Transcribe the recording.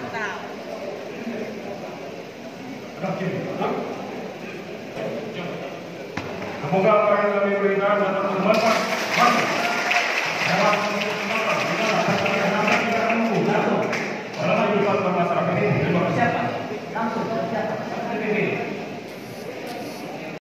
Mantap. Semoga apa yang kami berikan dapat bermanfaat. Mantap. Dapat bermanfaat.